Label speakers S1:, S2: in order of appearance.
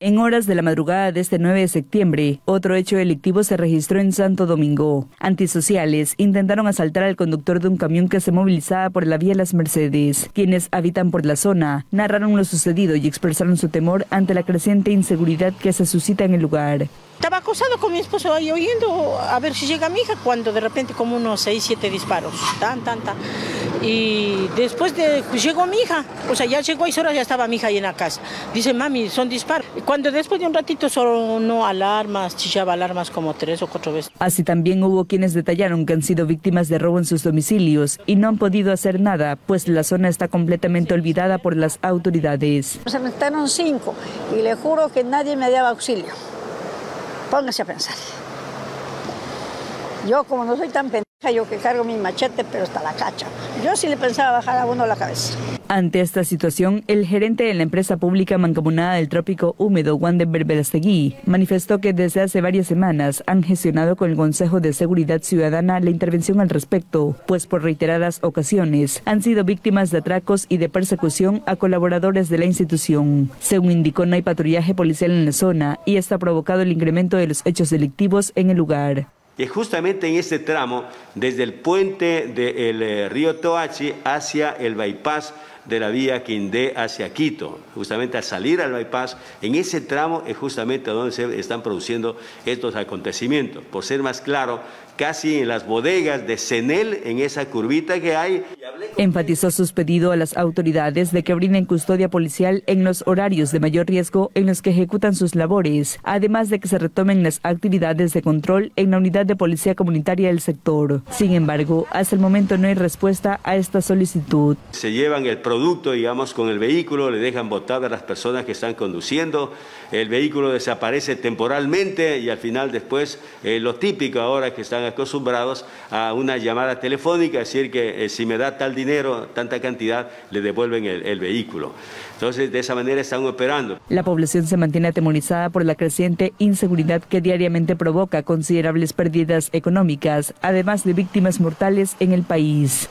S1: En horas de la madrugada de este 9 de septiembre, otro hecho delictivo se registró en Santo Domingo. Antisociales intentaron asaltar al conductor de un camión que se movilizaba por la vía Las Mercedes. Quienes habitan por la zona narraron lo sucedido y expresaron su temor ante la creciente inseguridad que se suscita en el lugar.
S2: Estaba acosado con mi esposo ahí oyendo a ver si llega mi hija cuando de repente como unos 6, 7 disparos, tan, tan, tan. Y después de, pues llegó mi hija, o sea, ya llegó a esa hora, ya estaba mi hija ahí en la casa. Dice, mami, son disparos. Cuando después de un ratito solo no alarmas, chillaba alarmas como tres o cuatro veces.
S1: Así también hubo quienes detallaron que han sido víctimas de robo en sus domicilios y no han podido hacer nada, pues la zona está completamente olvidada por las autoridades.
S3: Se mataron cinco y le juro que nadie me daba auxilio. Póngase a pensar. Yo como no soy tan pendeja, yo que cargo mi machete, pero hasta la cacha. Yo sí le pensaba bajar a uno la cabeza.
S1: Ante esta situación, el gerente de la empresa pública mancomunada del trópico húmedo, Wander Berberastegui, manifestó que desde hace varias semanas han gestionado con el Consejo de Seguridad Ciudadana la intervención al respecto, pues por reiteradas ocasiones han sido víctimas de atracos y de persecución a colaboradores de la institución. Según indicó, no hay patrullaje policial en la zona y esto ha provocado el incremento de los hechos delictivos en el lugar.
S4: Y justamente en este tramo, desde el puente del eh, río Toachi hacia el bypass de la vía Quindé hacia Quito, justamente al salir al bypass, en ese tramo es justamente donde se están produciendo estos acontecimientos. Por ser más claro, casi en las bodegas de Cenel, en esa curvita que hay.
S1: Enfatizó sus pedidos a las autoridades de que brinden custodia policial en los horarios de mayor riesgo en los que ejecutan sus labores, además de que se retomen las actividades de control en la unidad de policía comunitaria del sector. Sin embargo, hasta el momento no hay respuesta a esta solicitud.
S4: Se llevan el producto, digamos, con el vehículo, le dejan botar a las personas que están conduciendo, el vehículo desaparece temporalmente y al final después eh, lo típico ahora que están acostumbrados a una llamada telefónica, decir que eh, si me da tal dinero, tanta cantidad, le devuelven el, el vehículo. Entonces, de esa manera están operando.
S1: La población se mantiene atemorizada por la creciente inseguridad que diariamente provoca considerables pérdidas económicas, además de víctimas mortales en el país.